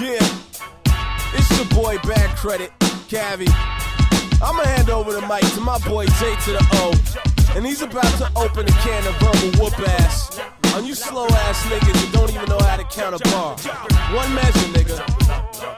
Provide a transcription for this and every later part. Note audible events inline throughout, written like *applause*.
Yeah, it's your boy Bad Credit, Cavi. I'ma hand over the mic to my boy J to the O, and he's about to open a can of verbal whoop ass on you slow ass niggas that don't even know how to count a bar. One measure, nigga.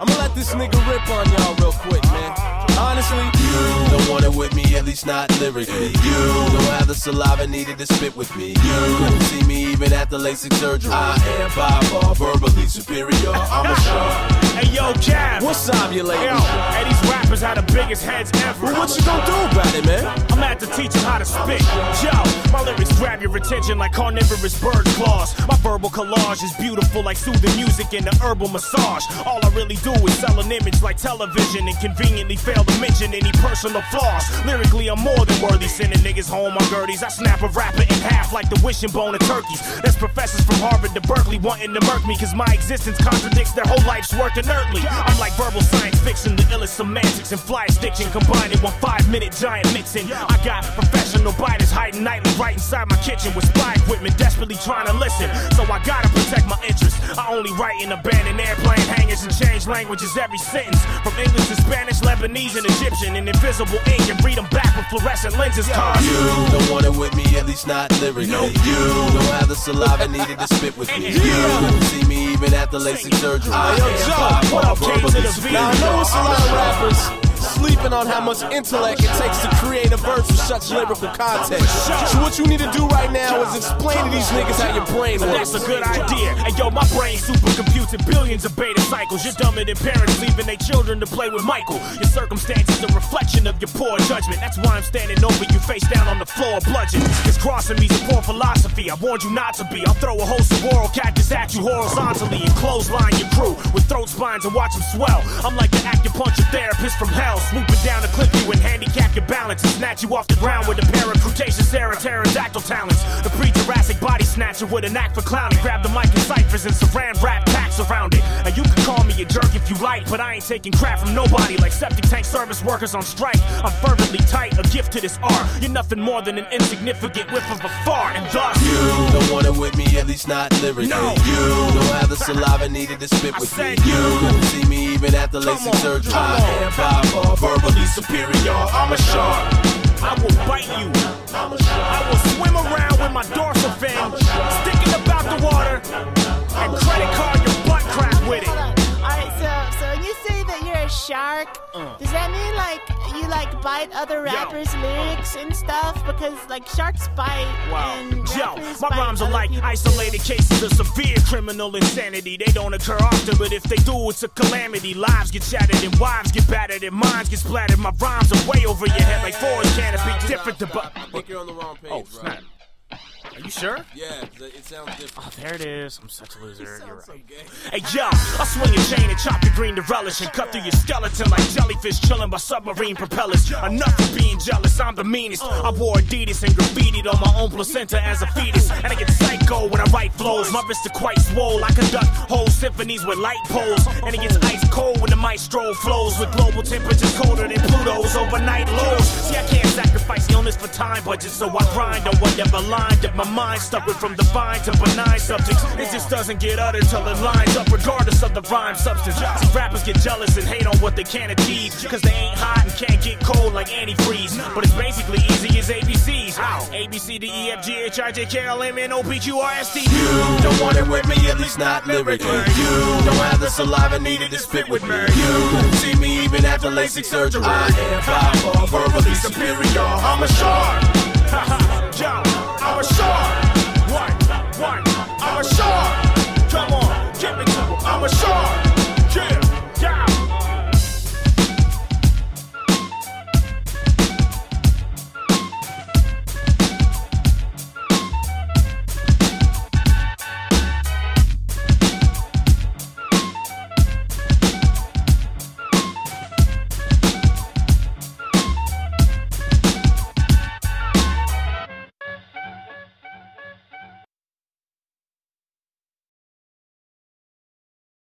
I'ma let this nigga rip on y'all real quick, man. Honestly, you don't want it with me, at least not lyrically. You don't have the saliva needed to spit with me. You couldn't see me even the LASIK surgery. I am by far verbally superior. I'm a shark. Hey yo, Cav. What's up, you ladies? Yo, hey, these rappers had the biggest heads ever. Well, what you gonna do about it, man? I'm at to teach them how to spit. Yo, my lyrics grab your attention like carnivorous bird claws. My verbal collage is beautiful like soothing music and a herbal massage. All I really do is sell an image like television and conveniently fail to mention any personal flaws. Lyrically, I'm more than worthy. Sending niggas home on girdles. I snap a rapper in half like the wishing bone of turkeys. There's professors from Harvard to Berkeley wanting to murk me because my existence contradicts their whole life's work inertly. I'm like verbal science fiction, the illest semantics and fly stitching combined in one five minute giant mixing. I got professional biters hiding nightly right inside my kitchen with spy equipment, desperately trying to listen. So I gotta protect my interests. I only write in abandoned airplane hangars and change languages every sentence. From English to Spanish, Lebanese, and Egyptian, in invisible ink and read them back with fluorescent lenses. Cause you don't want it with me, at least not lyrically. No. You don't have the saliva needed to spit with me. *laughs* You couldn't see me even at the LASIK surgery. I am Joe, what up, verbally the? Now I know it's a lot of rappers sleeping on how much intellect it takes to create a verse with such lyrical content. So what you need to do right now is explain to these niggas how your brain works. That's a good idea. Hey yo, my brain supercomputes in billions of beta cycles. You're dumber than parents leaving their children to play with Michael. Your circumstances a reflection of your poor judgment. That's why I'm standing over you face down on the floor, bludgeon. Cause crossing me's a poor philosophy. I warned you not to be. I'll throw a whole saguaro cactus at you horizontally and clothesline your crew with throat spines and watch them swell. I'm like the acupuncture therapist from hell, swooping down to clip you and handicap your balance and snatch you off the ground with a pair of Cretaceous era pterodactyl talents. The pre-Jurassic body snatcher with an act for clowning. Grab the mic and ciphers and saran wrap packs around it. And you can call me a jerk if you like, but I ain't taking crap from nobody like septic tank service workers on strike. I'm fervently tight, a gift to this art. You're nothing more than an insignificant whiff of a fart, and thus You don't want it with me, at least not lyrically. No. You don't have the saliva needed to spit I with me. said You you. Couldn't see me even at the Come LASIK on, surgery. I am by verbally superior. I'm a shark. I will bite you. I will swim around with my dorsal like you like bite other rappers' lyrics and stuff? Because like sharks bite and Yo, my bite rhymes are like people's isolated cases of severe criminal insanity. They don't occur often, but if they do, it's a calamity. Lives get shattered and wives get battered and minds get splattered. My rhymes are way over your head like forest canopy, different to but. I think you're on the wrong page, Oh bro. snap! Are you sure? Yeah, it sounds different. Oh, there it is. I'm such a loser. You're right. so gay. Hey yo, I'll swing a chain and chop your green to relish and cut through your skeleton like jellyfish chilling by submarine propellers. Enough of being jealous, I'm the meanest. Oh. I wore Adidas and graffitied on my own placenta as a fetus. And I get psycho when I write flows. My wrists are quite swole. I conduct whole symphonies with light poles. And it gets ice cold when the maestro flows with global temperatures colder than Pluto's overnight lows. See, I can't sacrifice illness for time budget, so I grind on whatever line that my mind stuck with from divine to benign subjects. It just doesn't get uttered till it lines up, regardless of the rhyme substance. See, rappers get jealous and hate on what they can't achieve, cause they ain't hot and can't get cold like antifreeze. But it's basically easy as ABCs. How? A B C D E F G H I J K L M N O P Q R S T. You don't want it with me, at least not lyrically. You don't have the saliva needed to spit with me. You see me even after LASIK surgery. I am far verbally superior. I'm a shark. *laughs* I'm a shark.